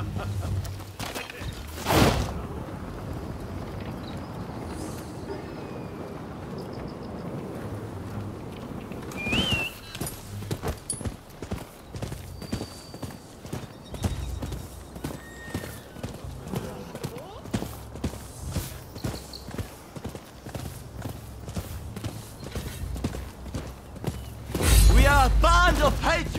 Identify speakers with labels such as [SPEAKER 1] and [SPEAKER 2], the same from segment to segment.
[SPEAKER 1] We are a band of patriots!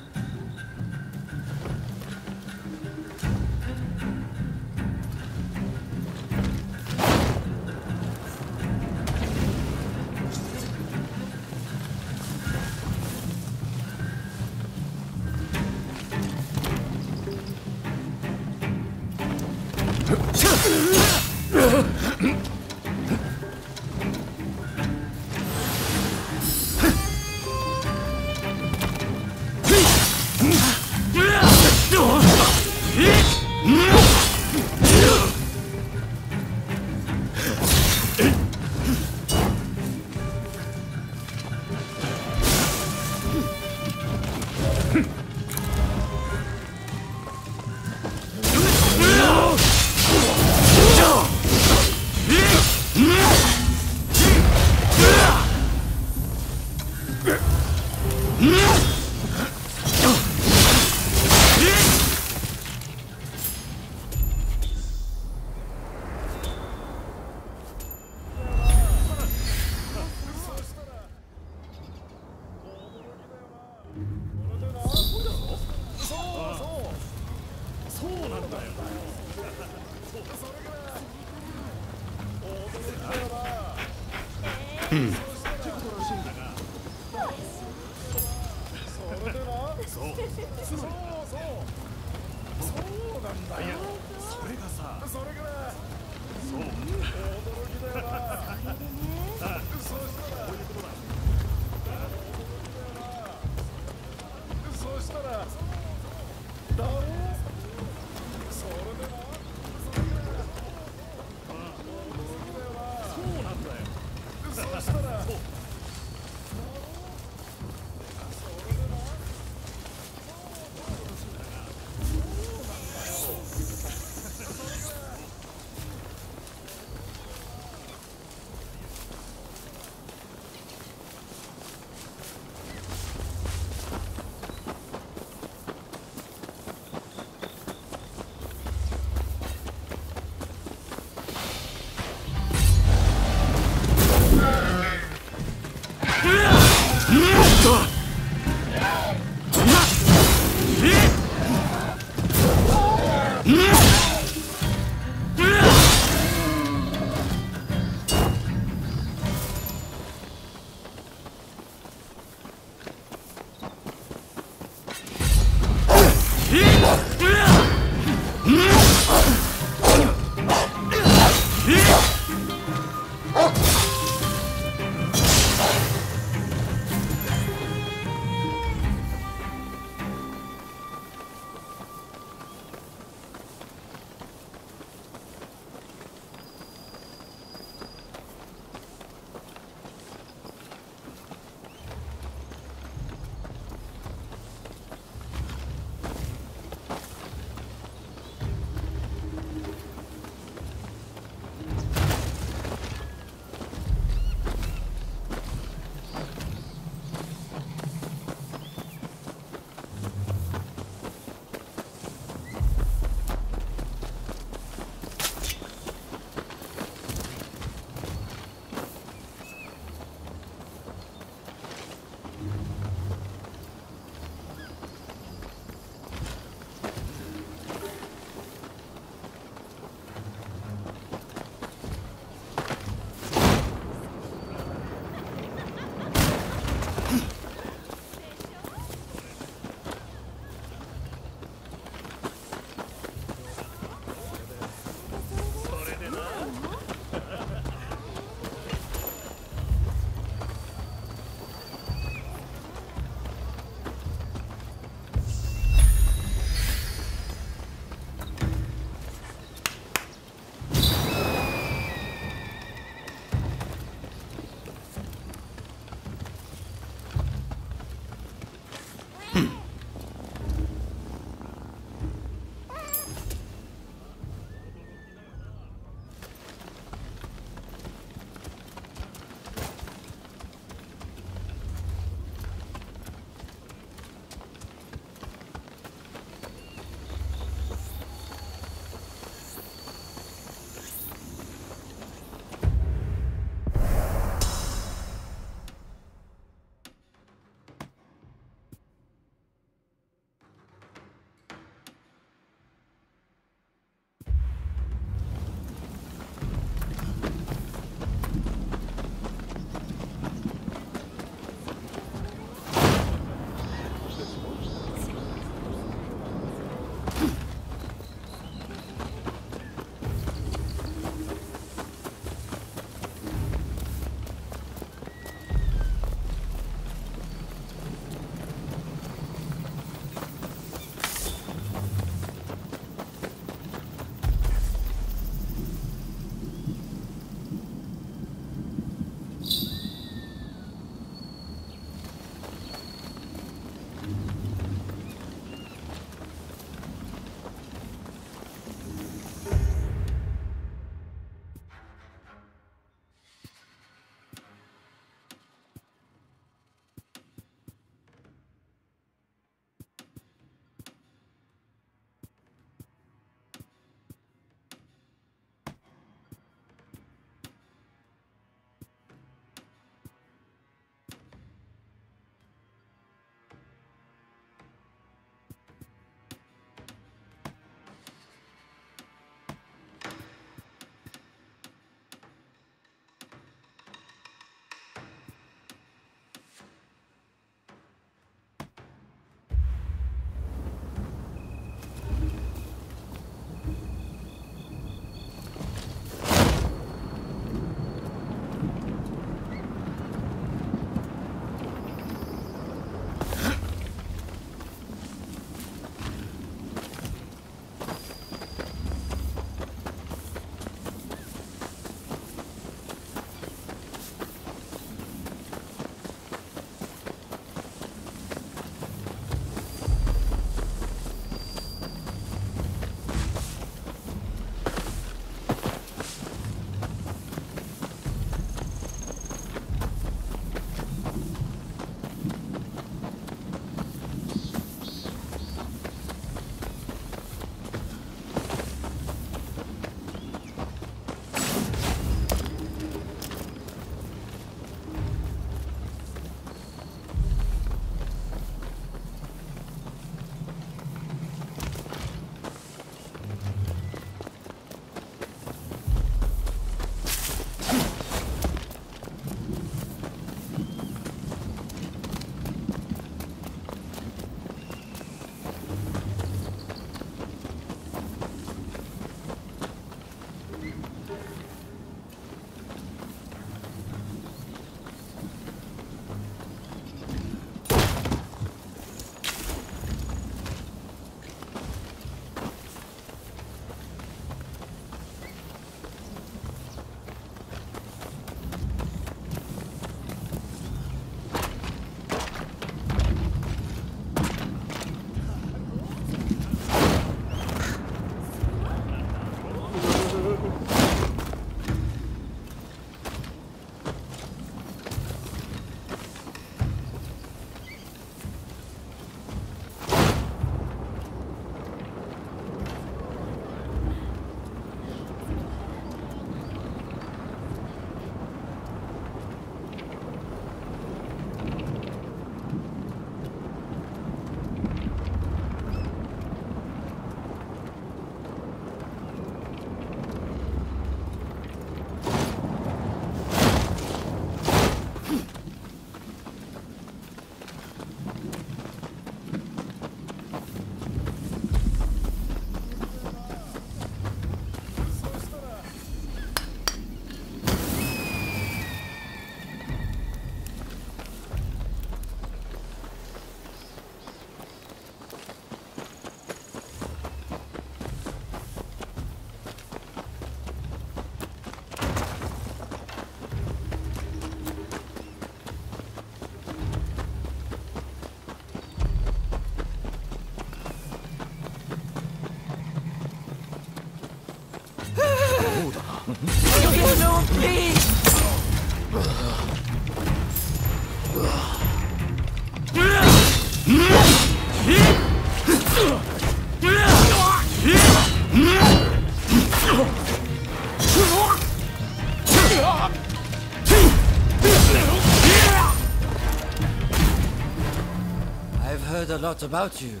[SPEAKER 2] I've heard a lot about you.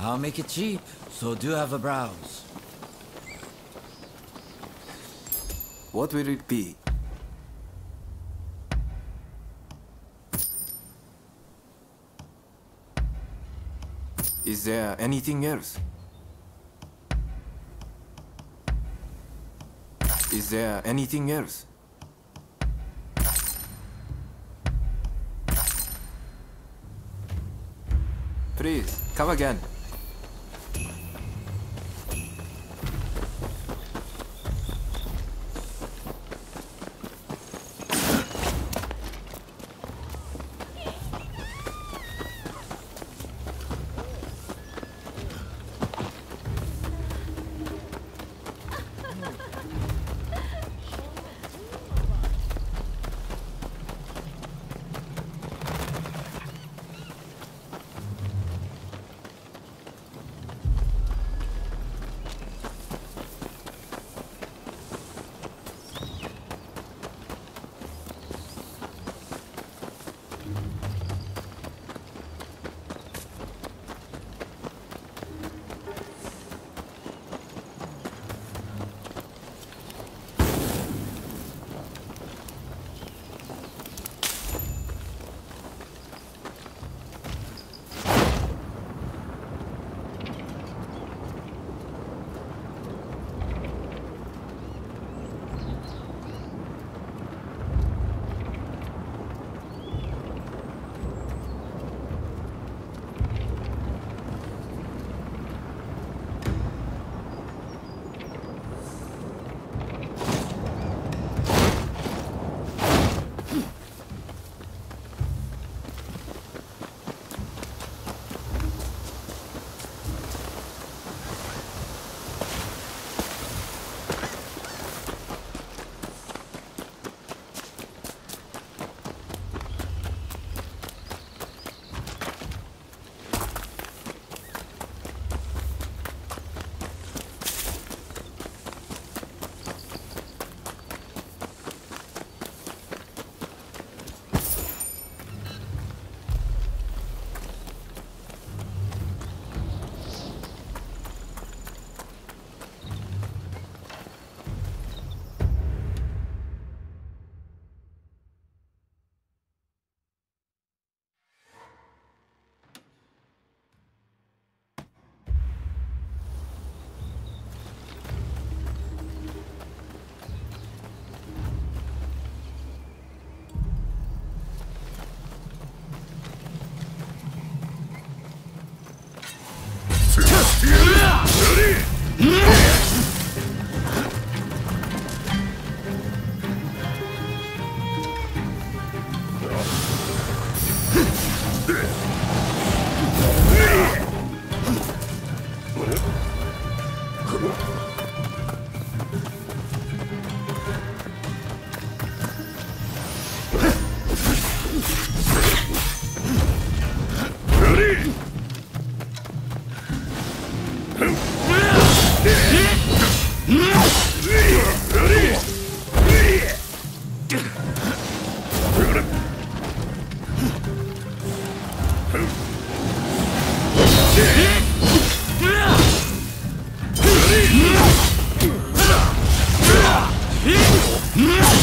[SPEAKER 2] I'll make it cheap, so do have a browse.
[SPEAKER 3] What will it be? Is there anything else? Is there anything else? Please, come again.
[SPEAKER 1] うん、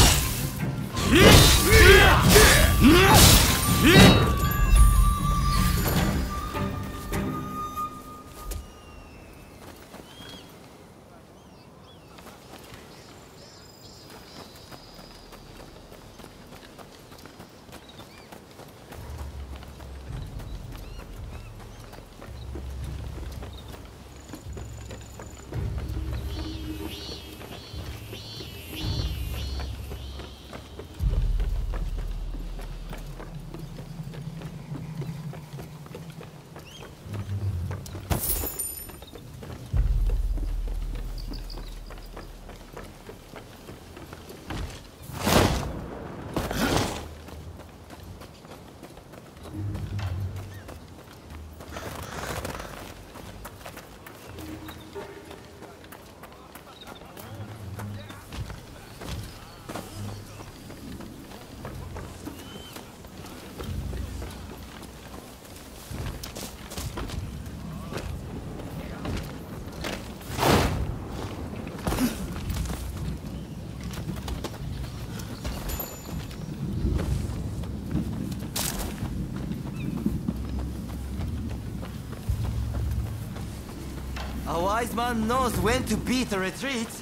[SPEAKER 1] wise man knows when to beat a retreat.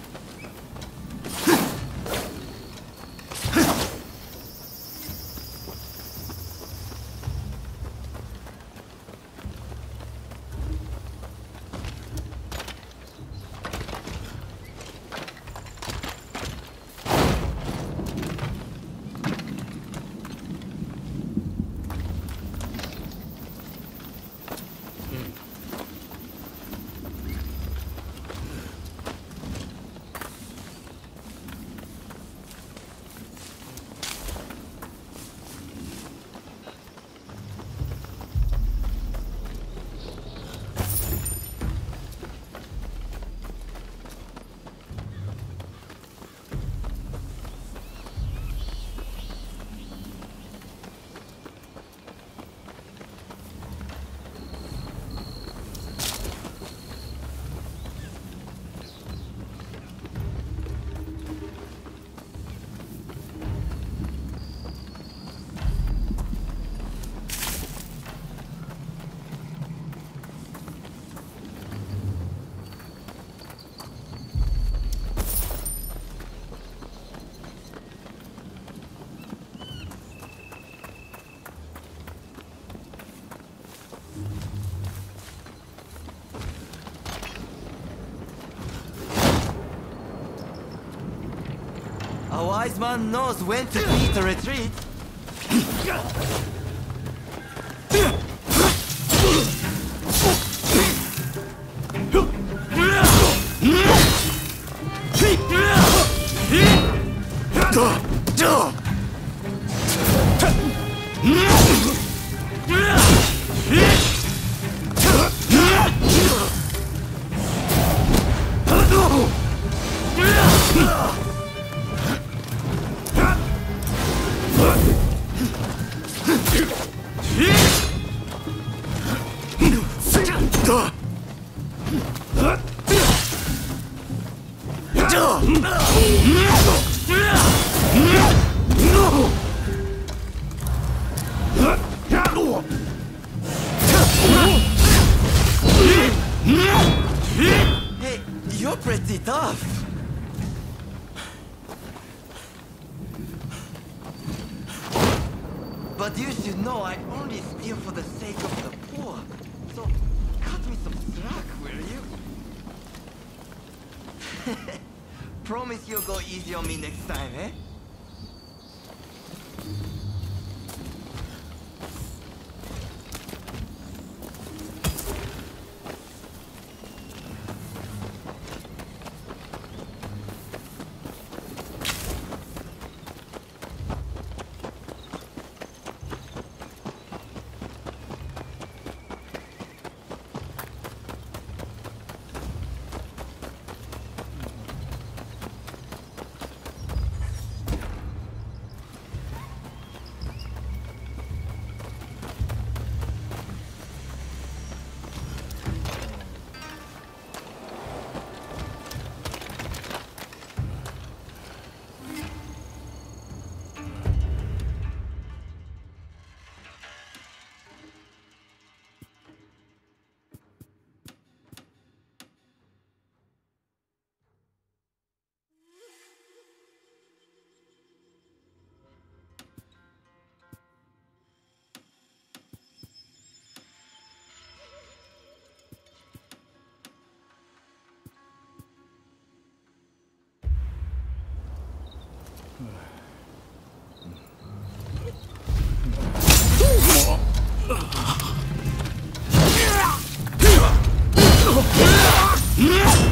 [SPEAKER 1] wise man knows when to beat a retreat. うわ
[SPEAKER 4] っ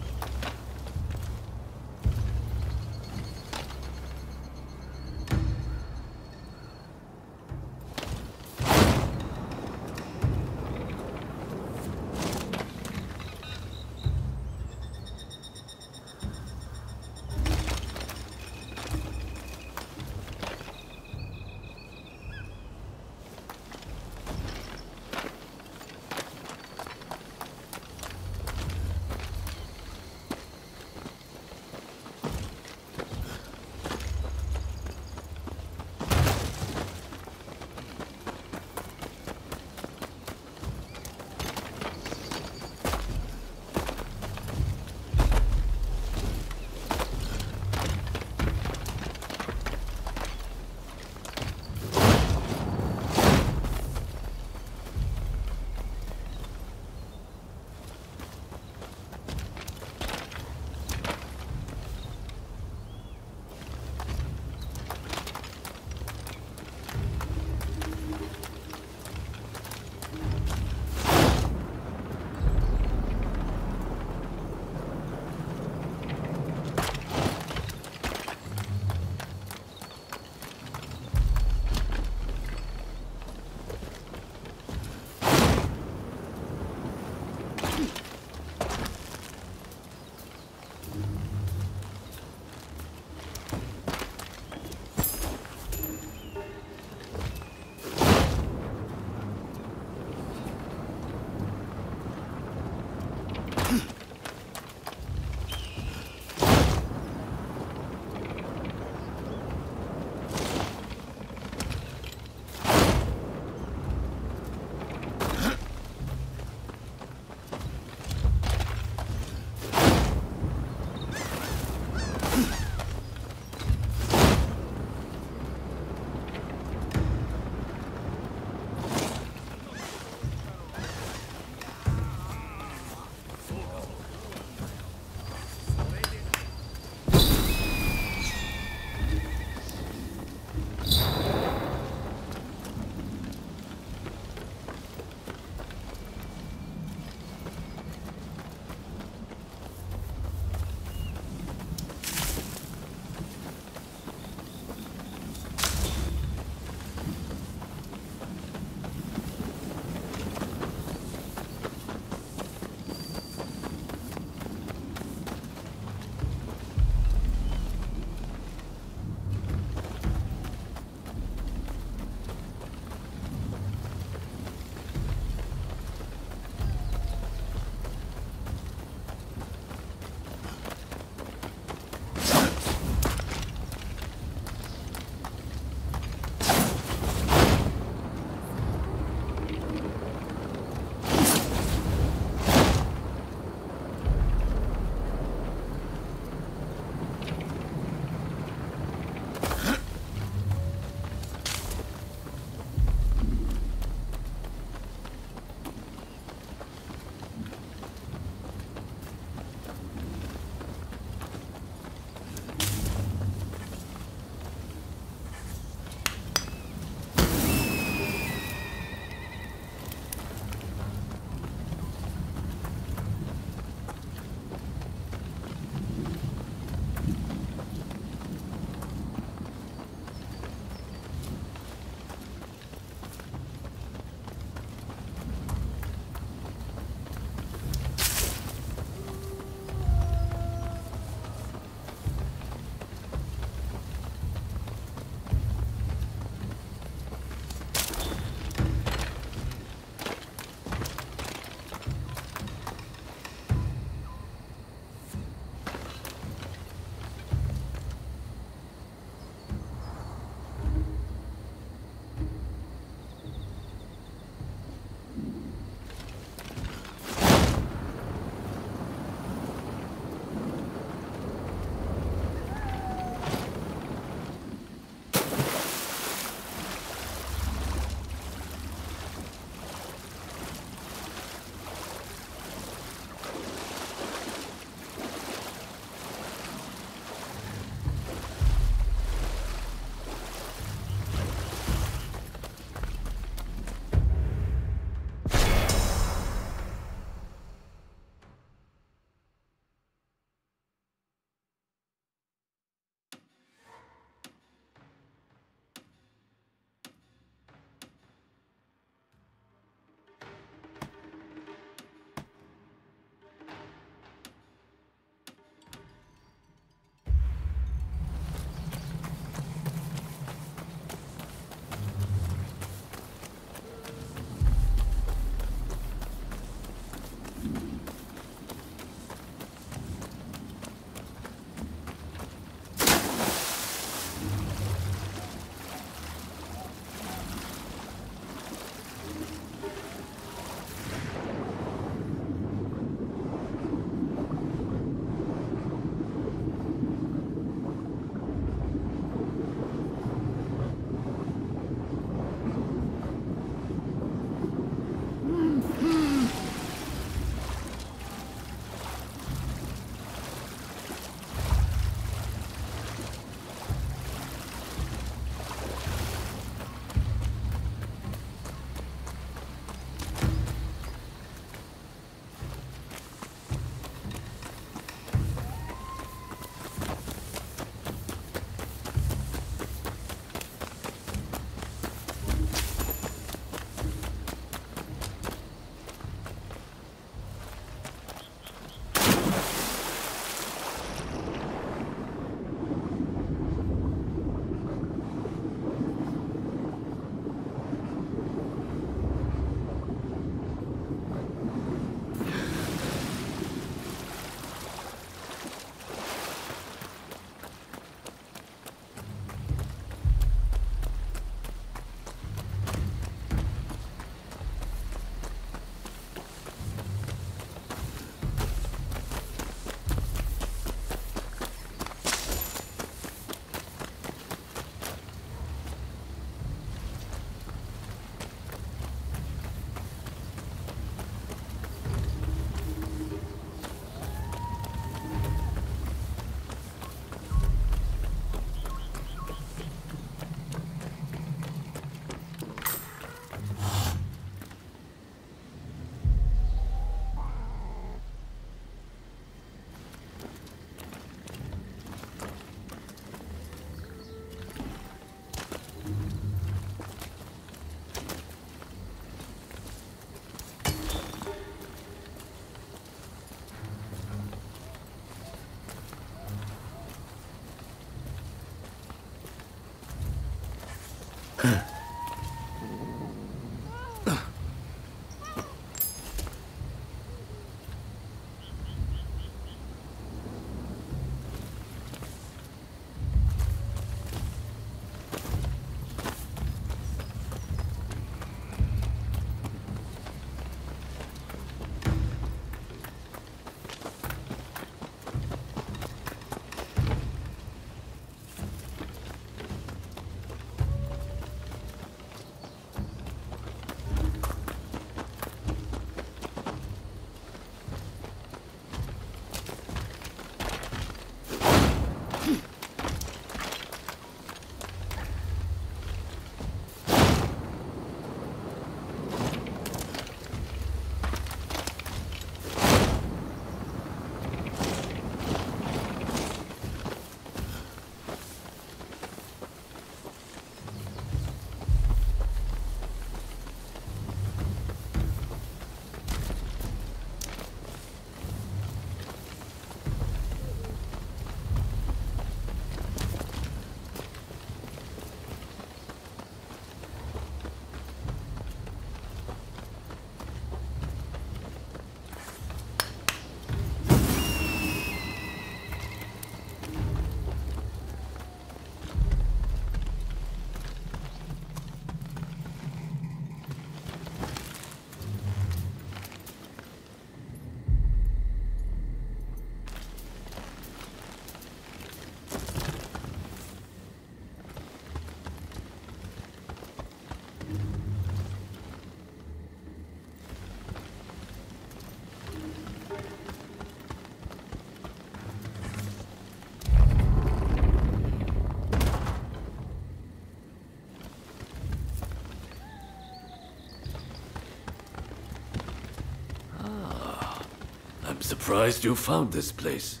[SPEAKER 4] surprised you found this place.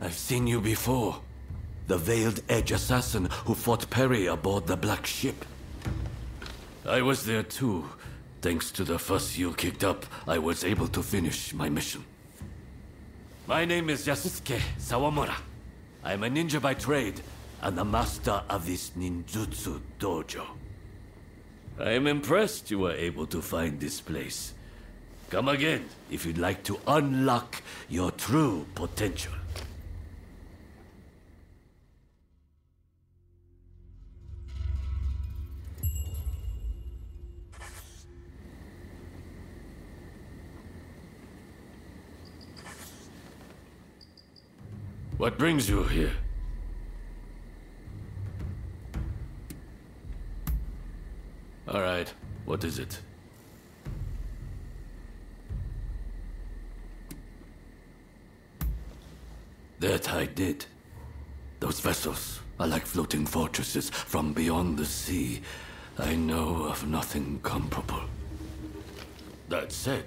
[SPEAKER 4] I've seen you before. The Veiled Edge assassin who fought Perry aboard the Black Ship. I was there too. Thanks to the fuss you kicked up, I was able to finish my mission. My name is Yasusuke Sawamura. I'm a ninja by trade, and the master of this ninjutsu dojo. I am impressed you were able to find this place. Come again if you'd like to unlock your true potential. What brings you here? All right, what is it? That I did. Those vessels are like floating fortresses from beyond the sea. I know of nothing comparable. That said,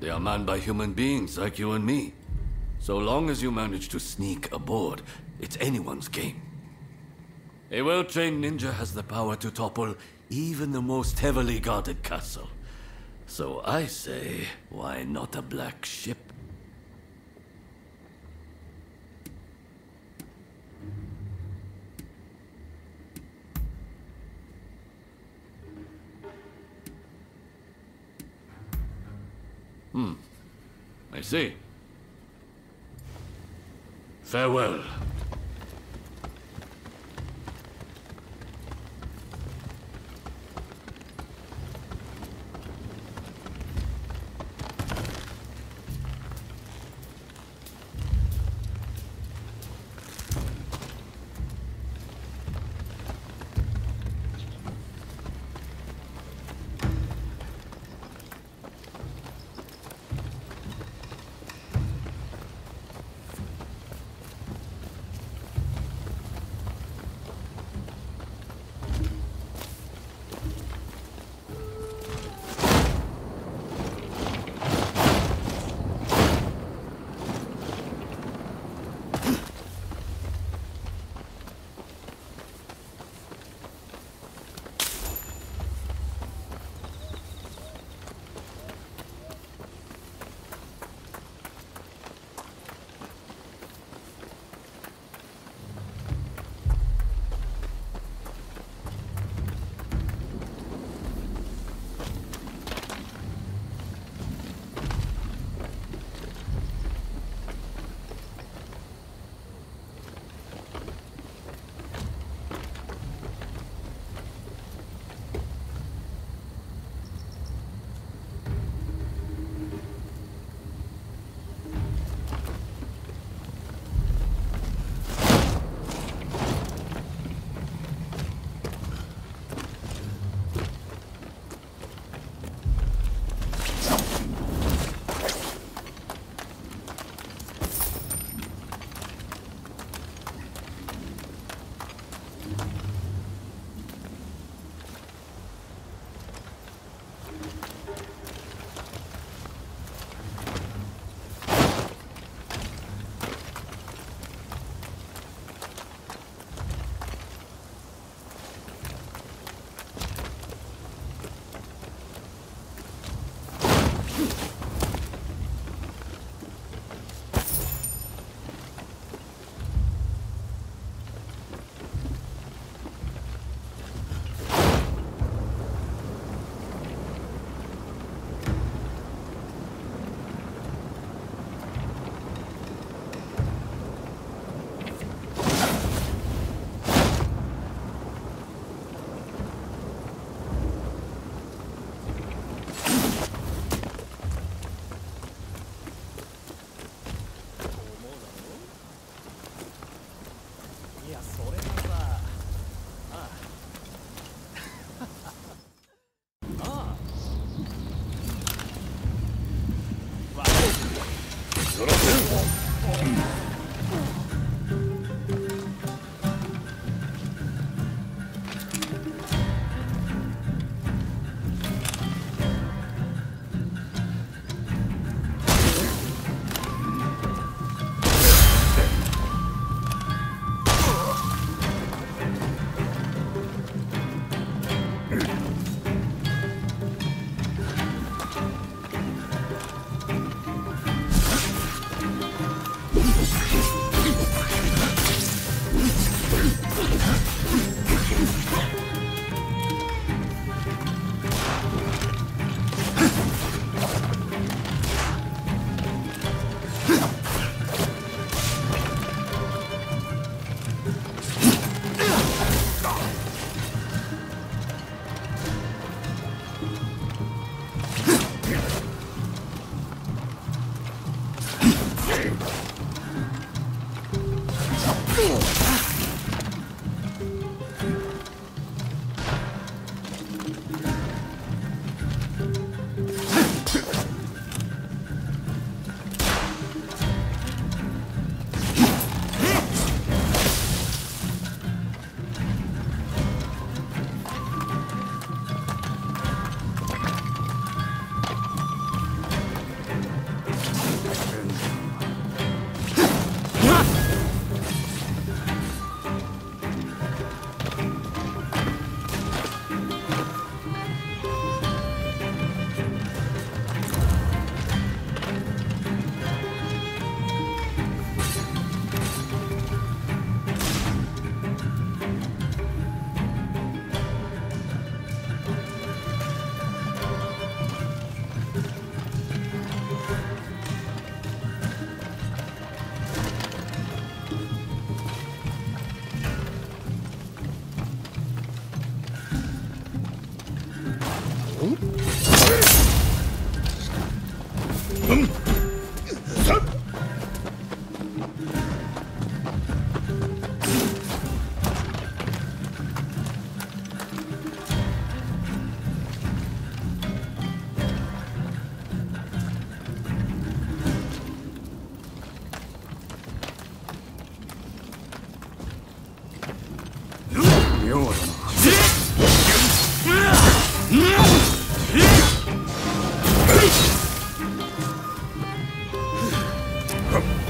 [SPEAKER 4] they are manned by human beings like you and me. So long as you manage to sneak aboard, it's anyone's game. A well-trained ninja has the power to topple even the most heavily guarded castle. So I say, why not a black ship? I
[SPEAKER 5] Huh.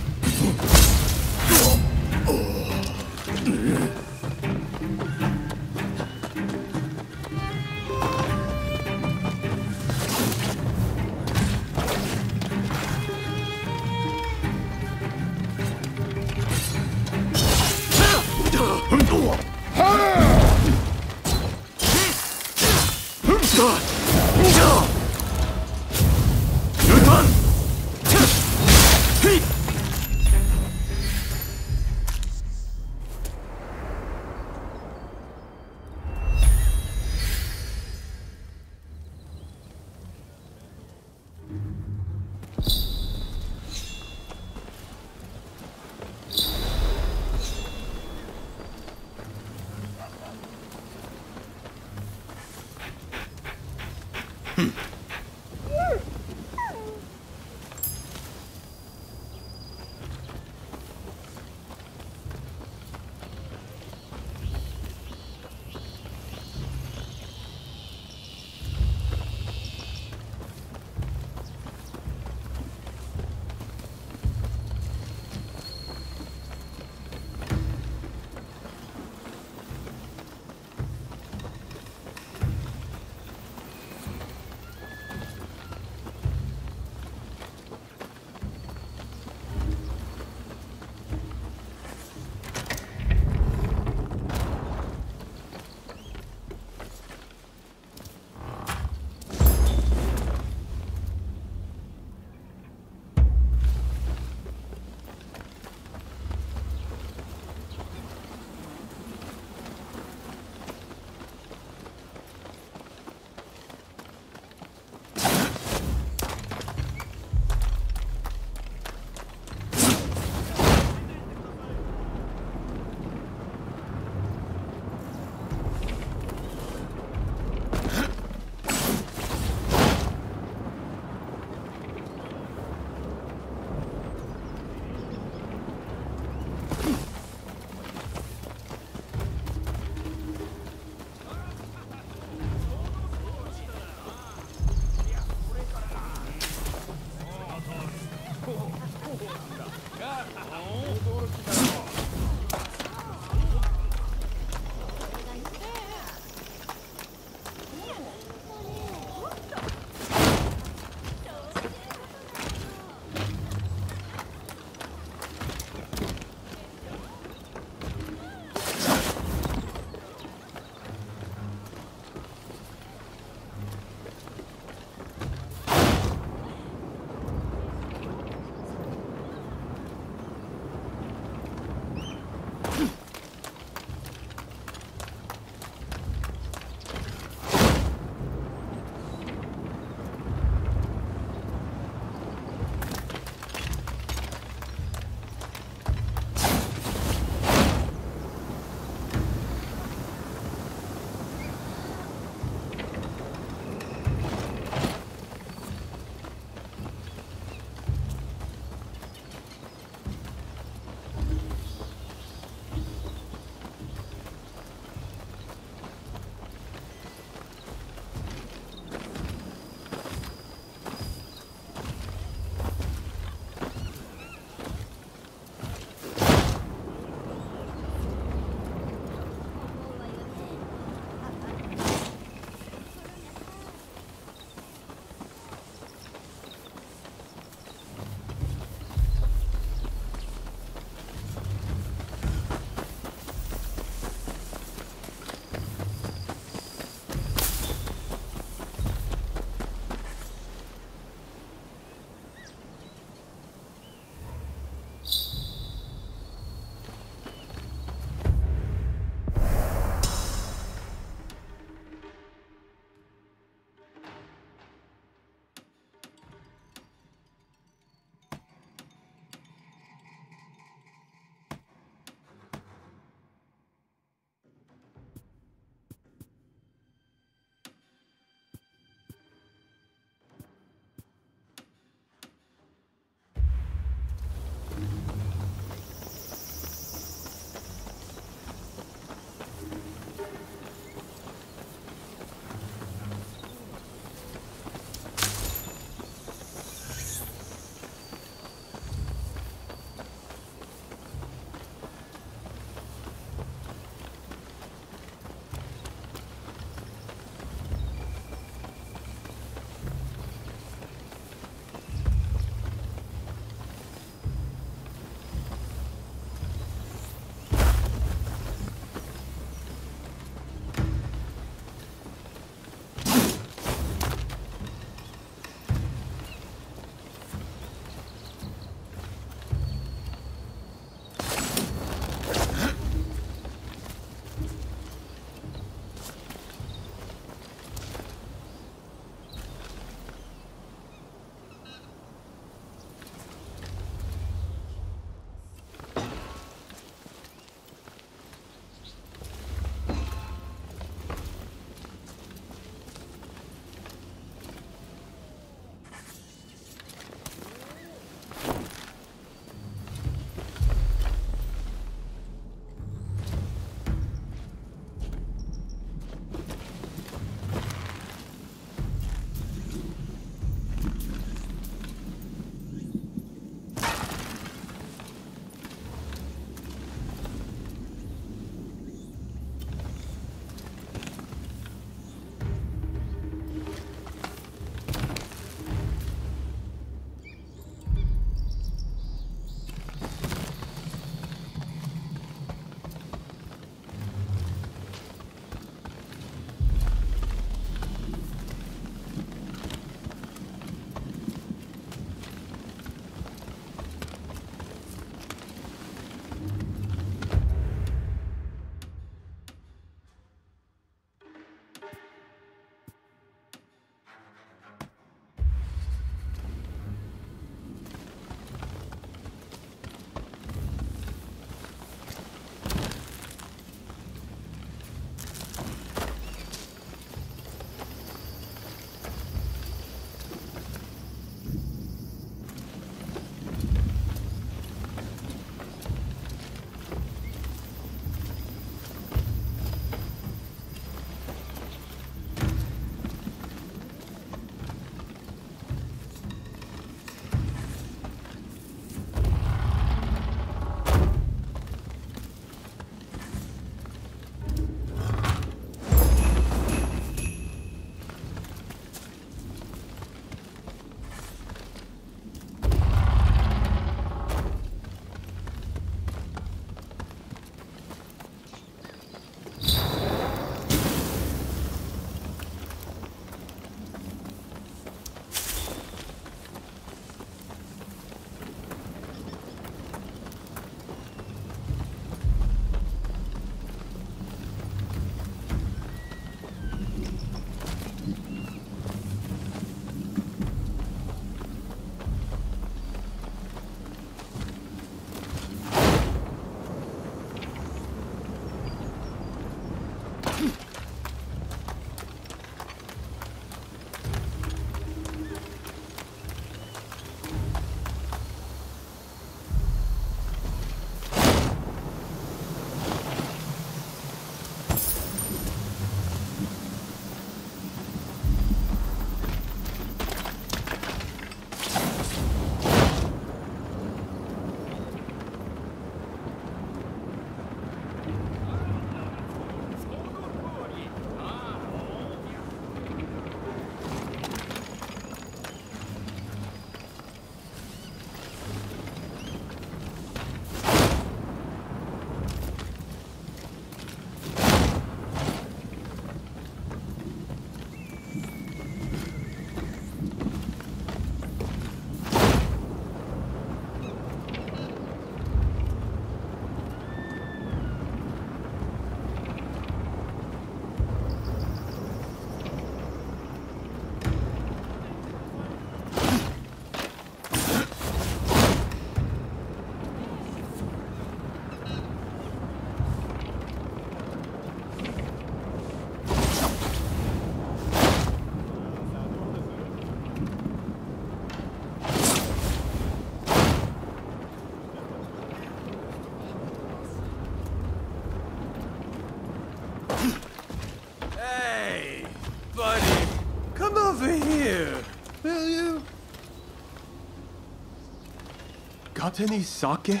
[SPEAKER 5] Got any sake?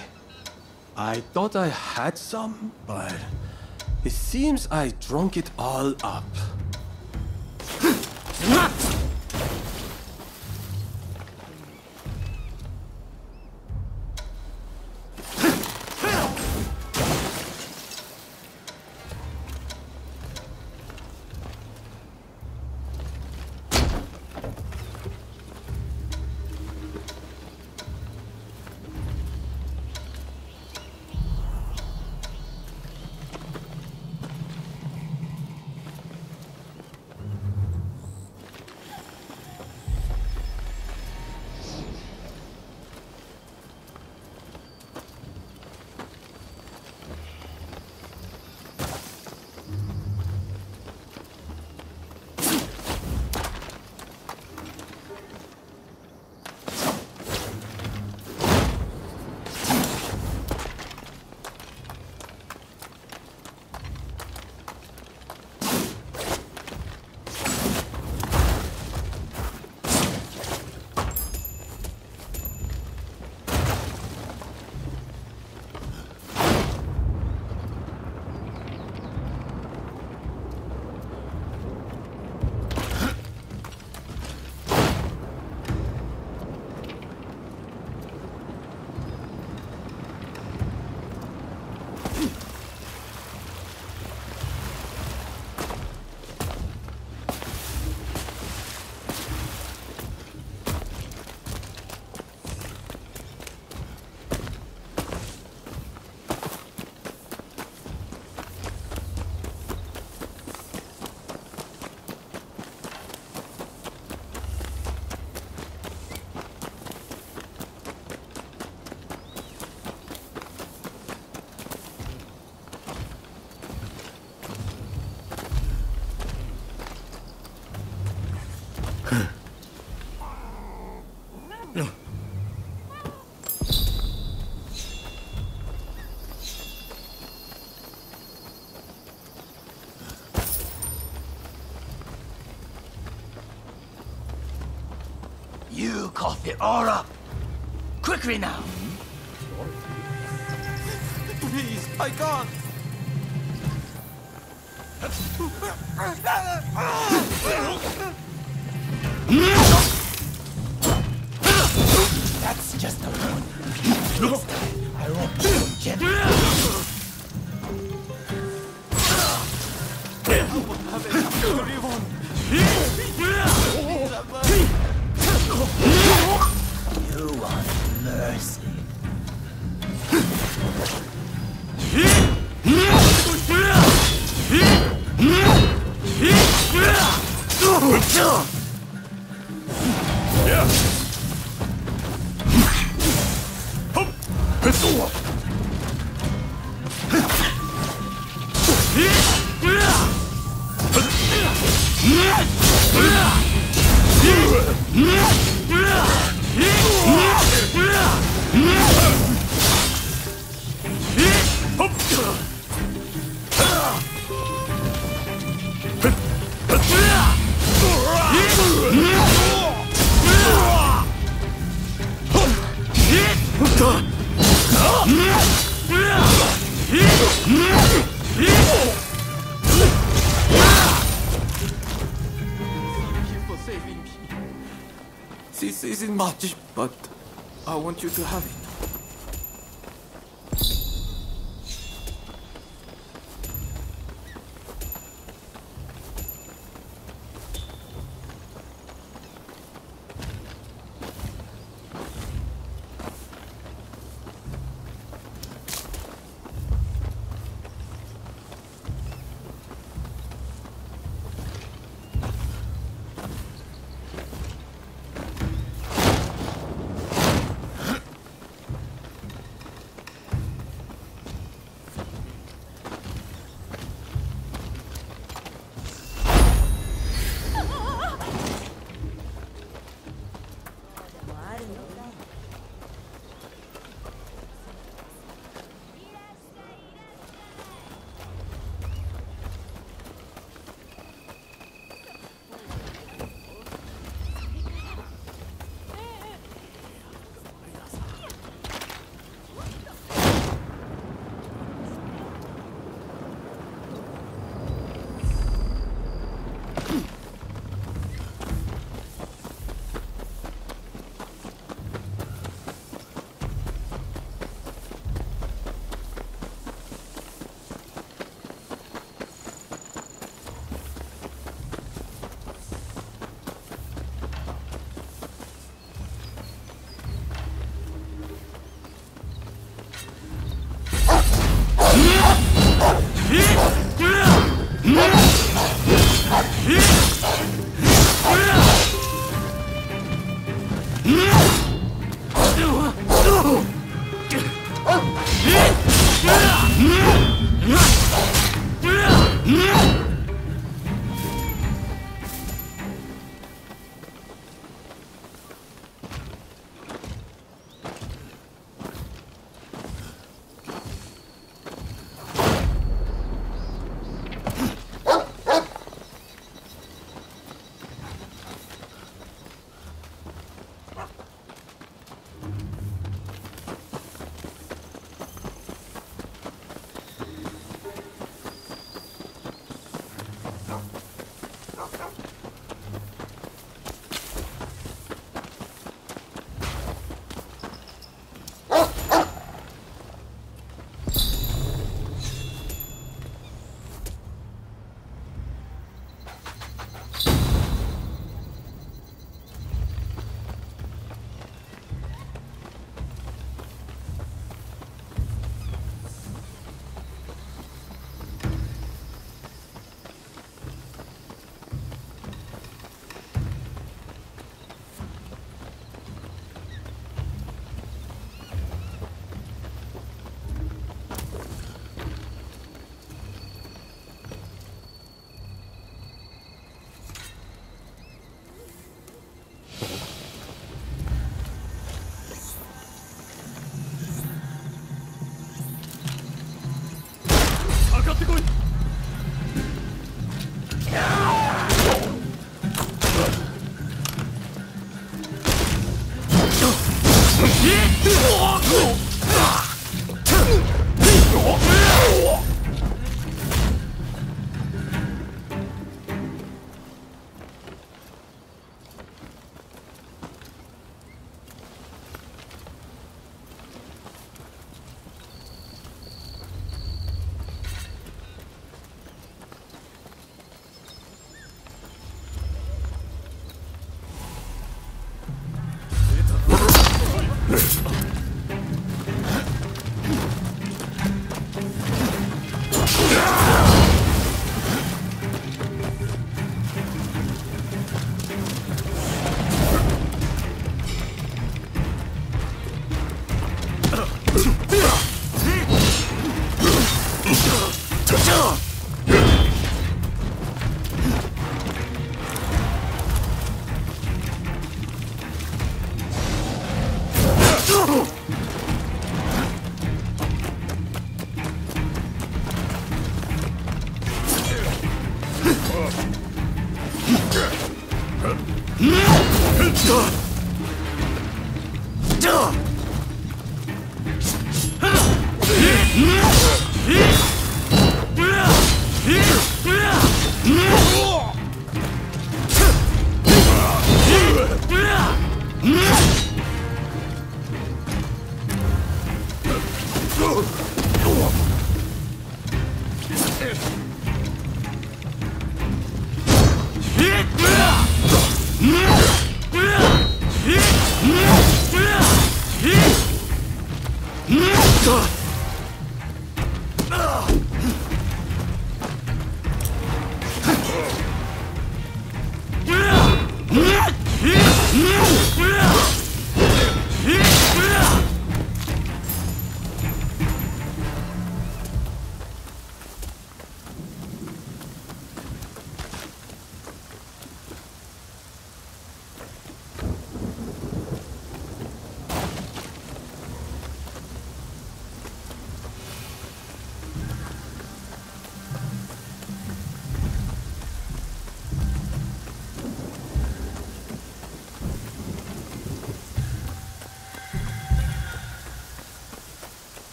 [SPEAKER 5] I thought I had some, but it seems I drunk it all up.
[SPEAKER 6] It all up. Quickly now.
[SPEAKER 7] Please, I can't.
[SPEAKER 6] That's just a one. Next time, I won't be so gentle. You want mercy.
[SPEAKER 7] To have